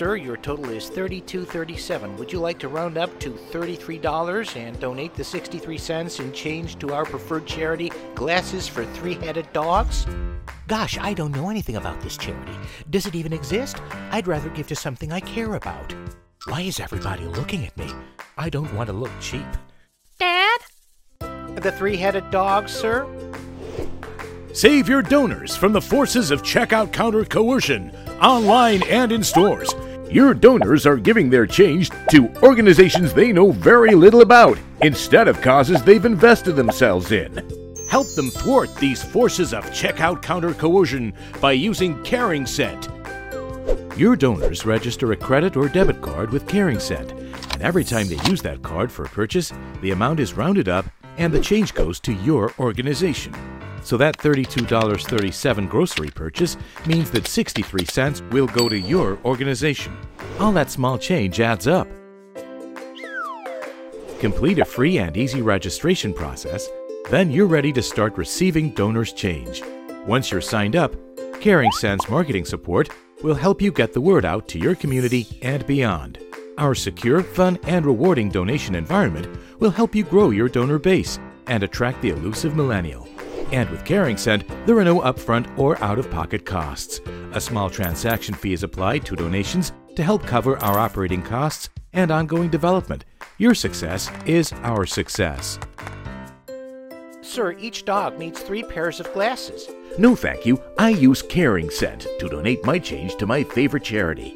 Sir, your total is $32.37. Would you like to round up to $33 and donate the 63 cents in change to our preferred charity, Glasses for Three Headed Dogs? Gosh, I don't know anything about this charity. Does it even exist? I'd rather give to something I care about. Why is everybody looking at me? I don't want to look cheap. Dad? The three headed dogs, sir? Save your donors from the forces of checkout counter coercion, online and in stores. Your donors are giving their change to organizations they know very little about instead of causes they've invested themselves in. Help them thwart these forces of checkout counter coercion by using CaringCent. Your donors register a credit or debit card with CaringCent, and every time they use that card for a purchase, the amount is rounded up and the change goes to your organization. So that $32.37 grocery purchase means that 63 cents will go to your organization. All that small change adds up. Complete a free and easy registration process, then you're ready to start receiving donors' change. Once you're signed up, CaringCent's marketing support will help you get the word out to your community and beyond. Our secure, fun, and rewarding donation environment will help you grow your donor base and attract the elusive millennial. And with CaringCent, there are no upfront or out of pocket costs. A small transaction fee is applied to donations to help cover our operating costs and ongoing development. Your success is our success. Sir, each dog needs three pairs of glasses. No, thank you. I use CaringCent to donate my change to my favorite charity.